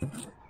you